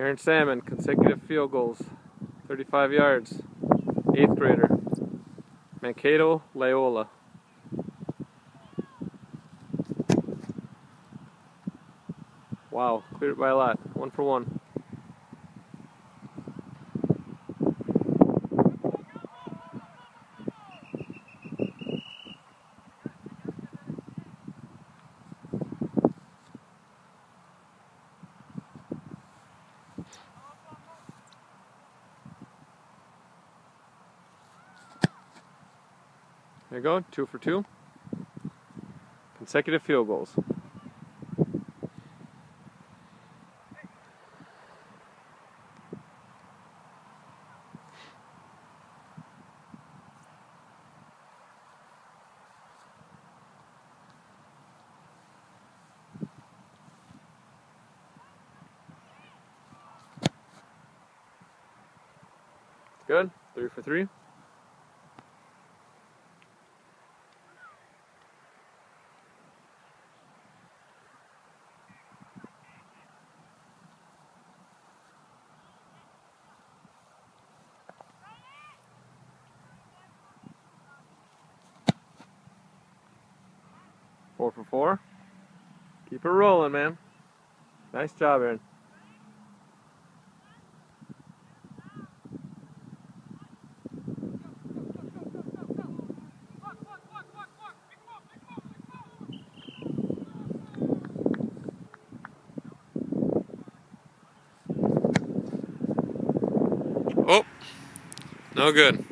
Aaron Salmon, consecutive field goals, 35 yards, 8th grader, Mankato Loyola. Wow, cleared it by a lot, one for one. There you go, two for two. Consecutive field goals. Good, three for three. Four for four. Keep it rolling, man. Nice job, Aaron. Oh, no good.